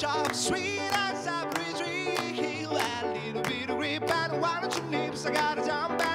Sweet as a breeze, that little bit of grip, and why don't you nip? I gotta jump back.